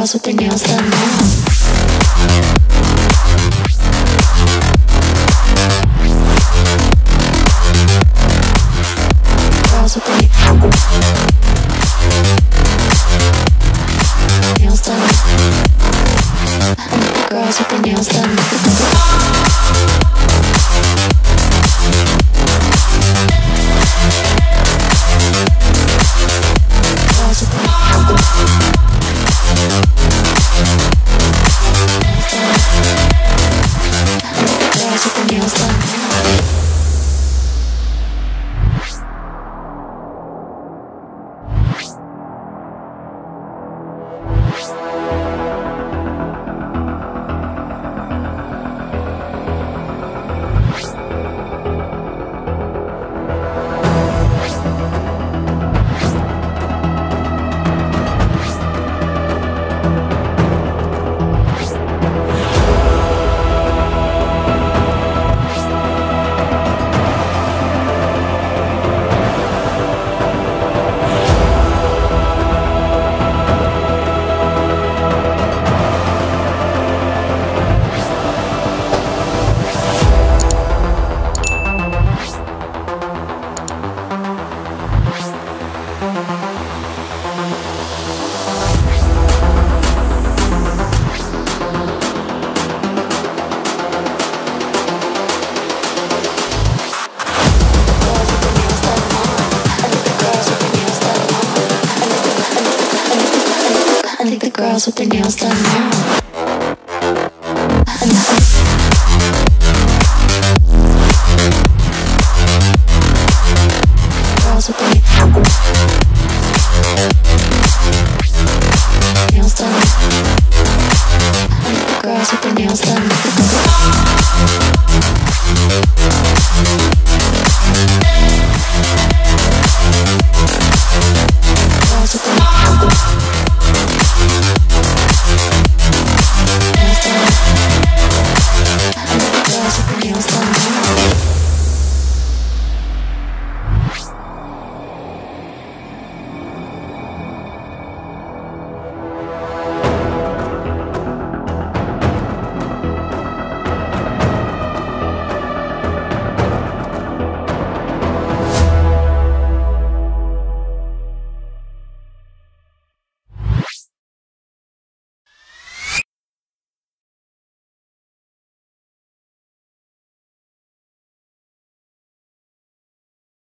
girls with their nails done now. Girls with their nails done. Girls with their nails done now.